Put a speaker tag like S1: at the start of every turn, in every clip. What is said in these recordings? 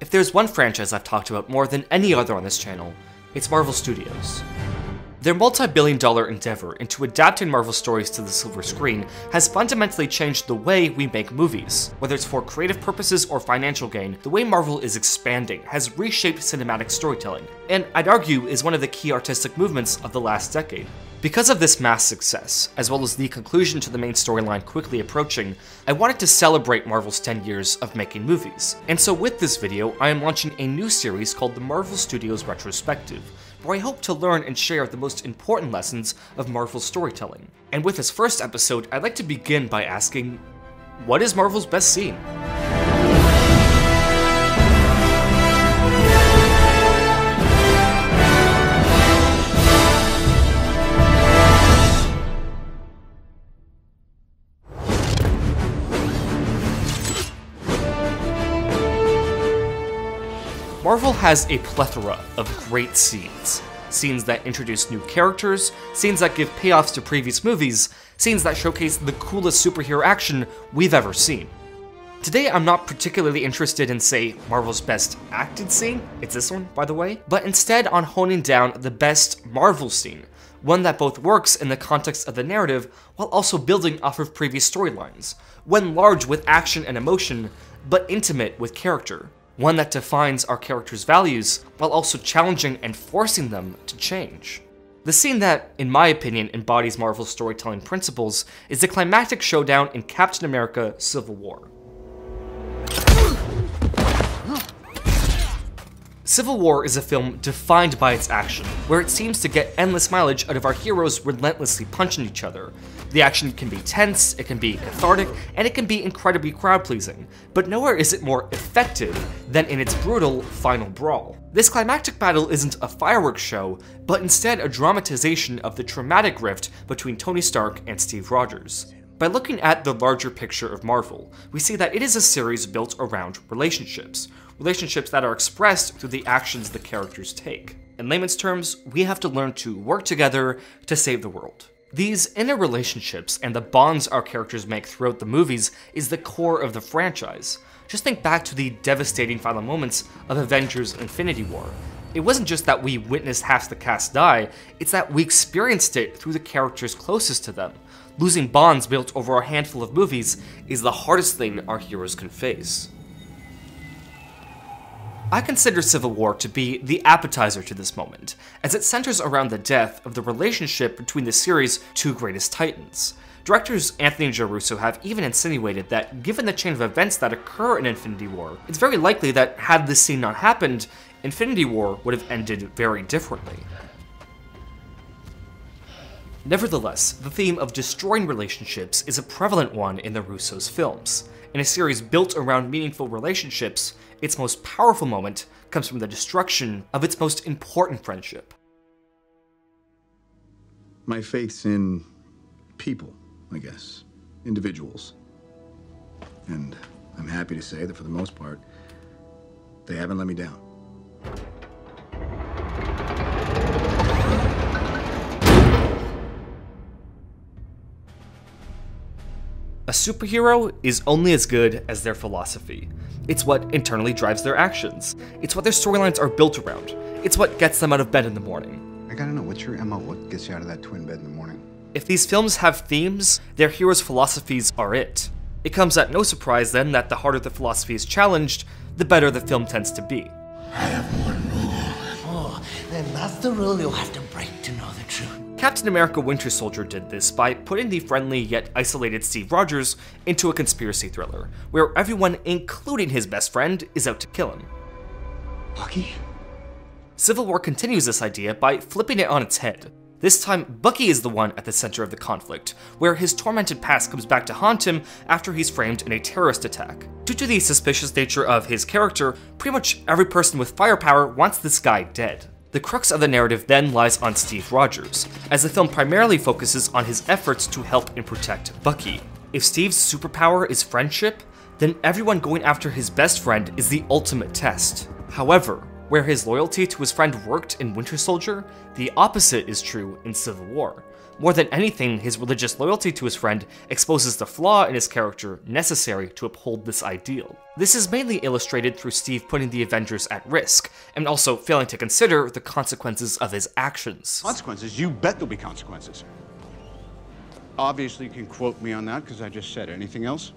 S1: If there's one franchise I've talked about more than any other on this channel, it's Marvel Studios. Their multi billion dollar endeavor into adapting Marvel stories to the silver screen has fundamentally changed the way we make movies. Whether it's for creative purposes or financial gain, the way Marvel is expanding has reshaped cinematic storytelling, and I'd argue is one of the key artistic movements of the last decade. Because of this mass success, as well as the conclusion to the main storyline quickly approaching, I wanted to celebrate Marvel's 10 years of making movies. And so with this video, I am launching a new series called the Marvel Studios Retrospective, where I hope to learn and share the most important lessons of Marvel's storytelling. And with this first episode, I'd like to begin by asking, what is Marvel's best scene? Marvel has a plethora of great scenes. Scenes that introduce new characters, scenes that give payoffs to previous movies, scenes that showcase the coolest superhero action we've ever seen. Today, I'm not particularly interested in, say, Marvel's best acted scene, it's this one, by the way, but instead on honing down the best Marvel scene, one that both works in the context of the narrative while also building off of previous storylines, one large with action and emotion, but intimate with character one that defines our characters' values while also challenging and forcing them to change. The scene that, in my opinion, embodies Marvel's storytelling principles is the climactic showdown in Captain America Civil War. Civil War is a film defined by its action, where it seems to get endless mileage out of our heroes relentlessly punching each other. The action can be tense, it can be cathartic, and it can be incredibly crowd-pleasing, but nowhere is it more effective than in its brutal final brawl. This climactic battle isn't a fireworks show, but instead a dramatization of the traumatic rift between Tony Stark and Steve Rogers. By looking at the larger picture of Marvel, we see that it is a series built around relationships, relationships that are expressed through the actions the characters take. In layman's terms, we have to learn to work together to save the world. These inner relationships and the bonds our characters make throughout the movies is the core of the franchise. Just think back to the devastating final moments of Avengers Infinity War. It wasn't just that we witnessed half the cast die, it's that we experienced it through the characters closest to them. Losing bonds built over a handful of movies is the hardest thing our heroes can face. I consider Civil War to be the appetizer to this moment, as it centers around the death of the relationship between the series' two greatest titans. Directors Anthony and Russo have even insinuated that given the chain of events that occur in Infinity War, it's very likely that had this scene not happened, Infinity War would have ended very differently. Nevertheless, the theme of destroying relationships is a prevalent one in the Russo's films. In a series built around meaningful relationships, its most powerful moment comes from the destruction of its most important friendship.
S2: My faith's in people, I guess. Individuals. And I'm happy to say that for the most part, they haven't let me down.
S1: A superhero is only as good as their philosophy. It's what internally drives their actions. It's what their storylines are built around. It's what gets them out of bed in the morning.
S2: I gotta know, what's your MO? What gets you out of that twin bed in the morning?
S1: If these films have themes, their heroes' philosophies are it. It comes at no surprise then that the harder the philosophy is challenged, the better the film tends to be.
S3: I have one rule. Oh, then that's the rule you'll have to break to know the truth.
S1: Captain America Winter Soldier did this by putting the friendly yet isolated Steve Rogers into a conspiracy thriller, where everyone, including his best friend, is out to kill him.
S2: Bucky?
S1: Civil War continues this idea by flipping it on its head. This time, Bucky is the one at the center of the conflict, where his tormented past comes back to haunt him after he's framed in a terrorist attack. Due to the suspicious nature of his character, pretty much every person with firepower wants this guy dead. The crux of the narrative then lies on Steve Rogers, as the film primarily focuses on his efforts to help and protect Bucky. If Steve's superpower is friendship, then everyone going after his best friend is the ultimate test. However, where his loyalty to his friend worked in Winter Soldier, the opposite is true in Civil War. More than anything, his religious loyalty to his friend exposes the flaw in his character necessary to uphold this ideal. This is mainly illustrated through Steve putting the Avengers at risk, and also failing to consider the consequences of his actions.
S4: Consequences? You bet there'll be consequences. Obviously, you can quote me on that because I just said. Anything else?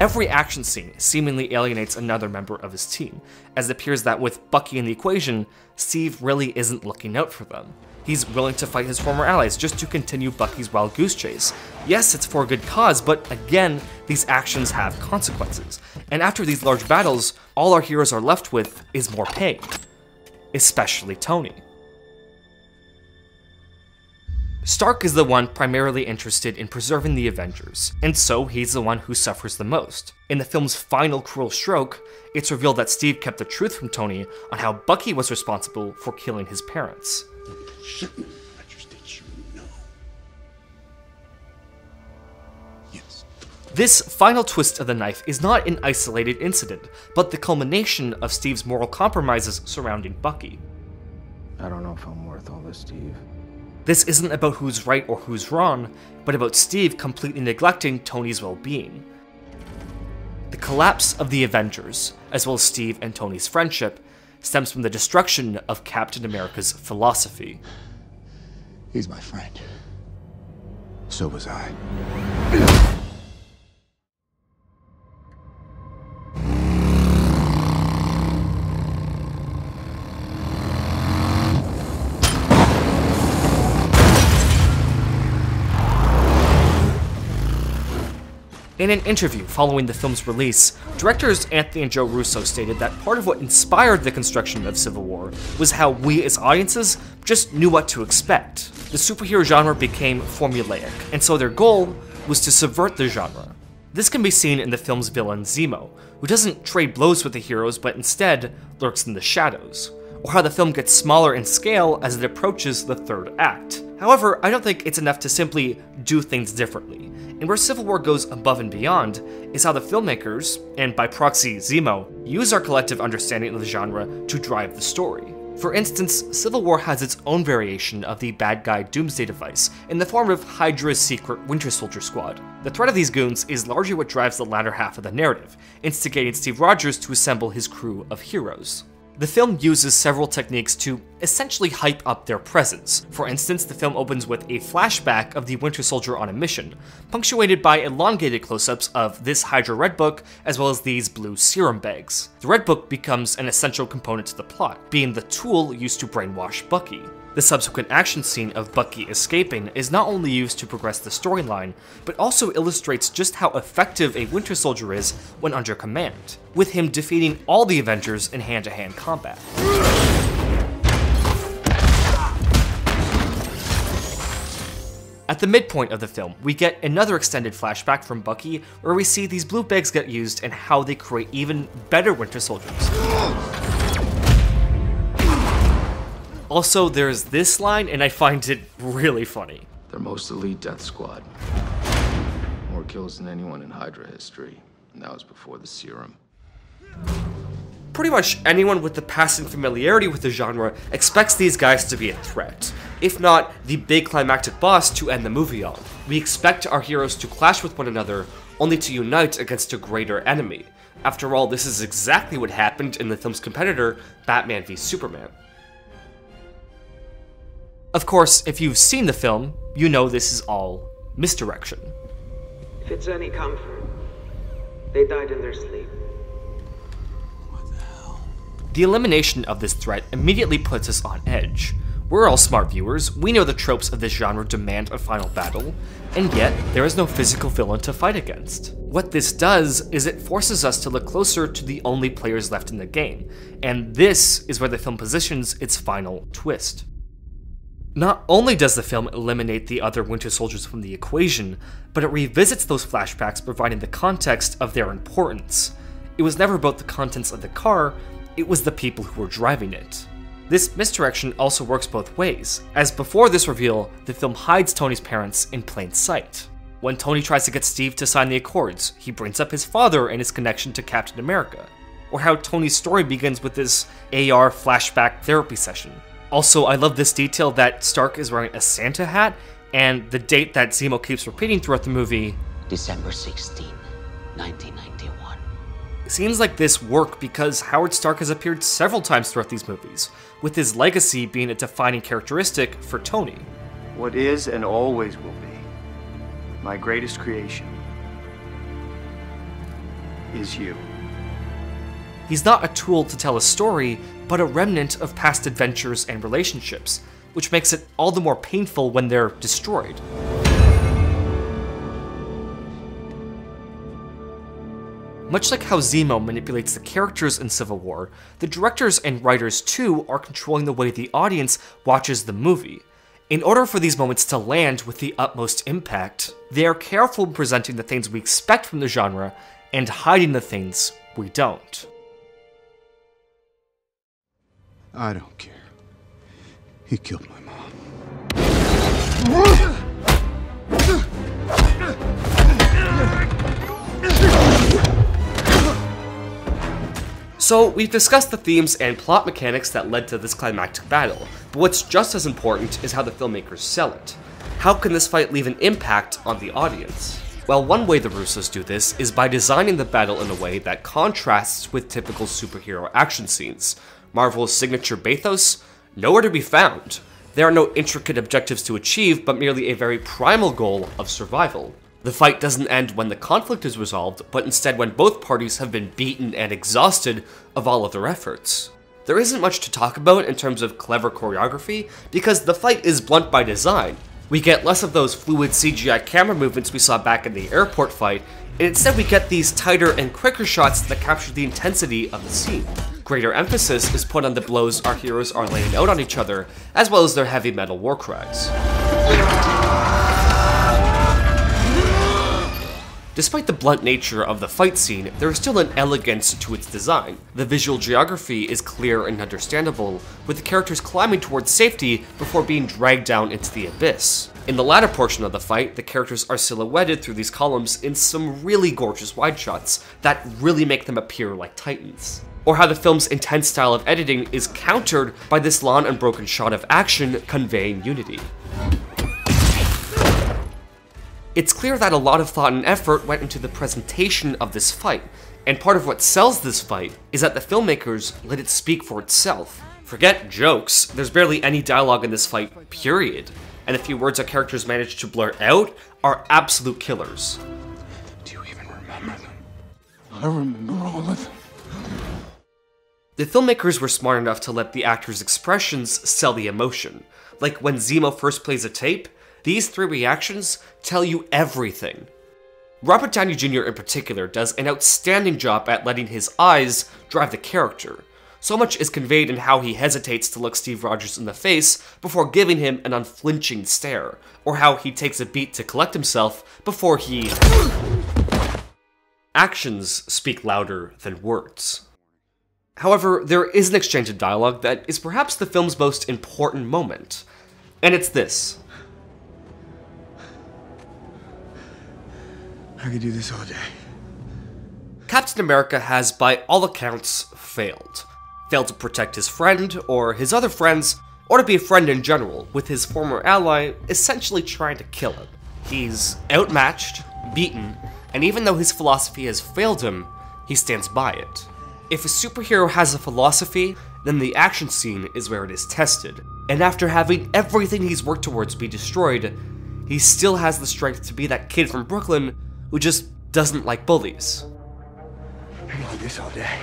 S1: Every action scene seemingly alienates another member of his team, as it appears that with Bucky in the equation, Steve really isn't looking out for them. He's willing to fight his former allies just to continue Bucky's wild goose chase. Yes, it's for a good cause, but again, these actions have consequences. And after these large battles, all our heroes are left with is more pain. Especially Tony. Stark is the one primarily interested in preserving the Avengers, and so he's the one who suffers the most. In the film's final cruel stroke, it's revealed that Steve kept the truth from Tony on how Bucky was responsible for killing his parents.
S4: Shouldn't you know?
S2: Yes.
S1: This final twist of the knife is not an isolated incident, but the culmination of Steve's moral compromises surrounding Bucky.
S5: I don't know if I'm worth all this, Steve.
S1: This isn't about who's right or who's wrong, but about Steve completely neglecting Tony's well being. The collapse of the Avengers, as well as Steve and Tony's friendship, stems from the destruction of Captain America's philosophy.
S2: He's my friend. So was I.
S1: In an interview following the film's release, directors Anthony and Joe Russo stated that part of what inspired the construction of Civil War was how we as audiences just knew what to expect. The superhero genre became formulaic, and so their goal was to subvert the genre. This can be seen in the film's villain Zemo, who doesn't trade blows with the heroes but instead lurks in the shadows, or how the film gets smaller in scale as it approaches the third act. However, I don't think it's enough to simply do things differently. And where Civil War goes above and beyond is how the filmmakers, and by proxy Zemo, use our collective understanding of the genre to drive the story. For instance, Civil War has its own variation of the bad guy Doomsday device in the form of Hydra's secret Winter Soldier Squad. The threat of these goons is largely what drives the latter half of the narrative, instigating Steve Rogers to assemble his crew of heroes. The film uses several techniques to essentially hype up their presence. For instance, the film opens with a flashback of the Winter Soldier on a mission, punctuated by elongated close-ups of this Hydra Red Book as well as these blue serum bags. The Red Book becomes an essential component to the plot, being the tool used to brainwash Bucky. The subsequent action scene of Bucky escaping is not only used to progress the storyline, but also illustrates just how effective a Winter Soldier is when under command, with him defeating all the Avengers in hand-to-hand combat. At the midpoint of the film, we get another extended flashback from Bucky where we see these blue bags get used and how they create even better Winter Soldiers. Also, there's this line, and I find it really funny.
S5: Their most elite death squad. More kills than anyone in Hydra history. And that was before the serum.
S1: Pretty much anyone with the passing familiarity with the genre expects these guys to be a threat, if not the big climactic boss to end the movie on. We expect our heroes to clash with one another, only to unite against a greater enemy. After all, this is exactly what happened in the film's competitor, Batman v Superman. Of course, if you've seen the film, you know this is all misdirection.
S6: If it's any comfort, they died in their sleep.
S1: The elimination of this threat immediately puts us on edge. We're all smart viewers, we know the tropes of this genre demand a final battle, and yet there is no physical villain to fight against. What this does is it forces us to look closer to the only players left in the game, and this is where the film positions its final twist. Not only does the film eliminate the other Winter Soldiers from the equation, but it revisits those flashbacks providing the context of their importance. It was never about the contents of the car, it was the people who were driving it. This misdirection also works both ways, as before this reveal, the film hides Tony's parents in plain sight. When Tony tries to get Steve to sign the Accords, he brings up his father and his connection to Captain America, or how Tony's story begins with this AR flashback therapy session. Also, I love this detail that Stark is wearing a Santa hat, And the date that Zemo keeps repeating throughout the movie
S7: December 16, 1991.
S1: Scenes like this work because Howard Stark has appeared several times throughout these movies, with his legacy being a defining characteristic for Tony.
S8: What is and always will be my greatest creation is you.
S1: He's not a tool to tell a story, but a remnant of past adventures and relationships, which makes it all the more painful when they're destroyed. Much like how Zemo manipulates the characters in Civil War, the directors and writers too are controlling the way the audience watches the movie. In order for these moments to land with the utmost impact, they are careful in presenting the things we expect from the genre and hiding the things we don't.
S4: I don't care. He killed my mom.
S1: So, we've discussed the themes and plot mechanics that led to this climactic battle, but what's just as important is how the filmmakers sell it. How can this fight leave an impact on the audience? Well, one way the Russos do this is by designing the battle in a way that contrasts with typical superhero action scenes. Marvel's signature bathos? Nowhere to be found. There are no intricate objectives to achieve, but merely a very primal goal of survival. The fight doesn't end when the conflict is resolved, but instead when both parties have been beaten and exhausted of all of their efforts. There isn't much to talk about in terms of clever choreography, because the fight is blunt by design. We get less of those fluid CGI camera movements we saw back in the airport fight, and instead we get these tighter and quicker shots that capture the intensity of the scene. Greater emphasis is put on the blows our heroes are laying out on each other, as well as their heavy metal war cries. Despite the blunt nature of the fight scene, there is still an elegance to its design. The visual geography is clear and understandable, with the characters climbing towards safety before being dragged down into the abyss. In the latter portion of the fight, the characters are silhouetted through these columns in some really gorgeous wide shots that really make them appear like titans. Or how the film's intense style of editing is countered by this long unbroken shot of action conveying unity. It's clear that a lot of thought and effort went into the presentation of this fight, and part of what sells this fight is that the filmmakers let it speak for itself. Forget jokes, there's barely any dialogue in this fight, period, and the few words our characters manage to blurt out are absolute killers.
S4: Do you even remember them? I remember all of them.
S1: The filmmakers were smart enough to let the actors' expressions sell the emotion. Like when Zemo first plays a tape, these three reactions tell you everything. Robert Downey Jr. in particular does an outstanding job at letting his eyes drive the character. So much is conveyed in how he hesitates to look Steve Rogers in the face before giving him an unflinching stare, or how he takes a beat to collect himself before he. Actions speak louder than words. However, there is an exchange of dialogue that is perhaps the film's most important moment, and it's this.
S2: I could do this all day.
S1: Captain America has, by all accounts, failed. Failed to protect his friend, or his other friends, or to be a friend in general, with his former ally essentially trying to kill him. He's outmatched, beaten, and even though his philosophy has failed him, he stands by it. If a superhero has a philosophy, then the action scene is where it is tested. And after having everything he's worked towards be destroyed, he still has the strength to be that kid from Brooklyn who just doesn't like bullies.
S2: I could do this all day.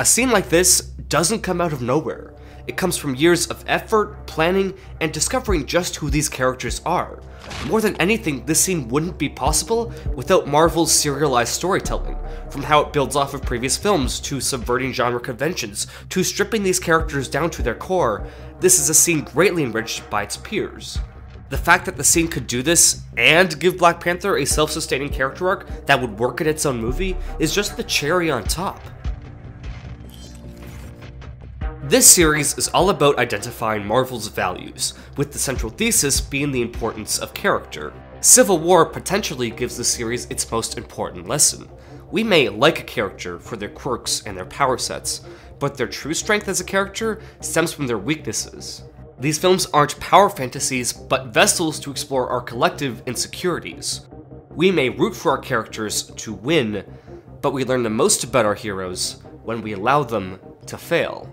S1: A scene like this doesn't come out of nowhere. It comes from years of effort, planning, and discovering just who these characters are. More than anything, this scene wouldn't be possible without Marvel's serialized storytelling, from how it builds off of previous films, to subverting genre conventions, to stripping these characters down to their core. This is a scene greatly enriched by its peers. The fact that the scene could do this and give Black Panther a self sustaining character arc that would work in its own movie is just the cherry on top. This series is all about identifying Marvel's values, with the central thesis being the importance of character. Civil War potentially gives the series its most important lesson. We may like a character for their quirks and their power sets, but their true strength as a character stems from their weaknesses. These films aren't power fantasies, but vessels to explore our collective insecurities. We may root for our characters to win, but we learn the most about our heroes when we allow them to fail.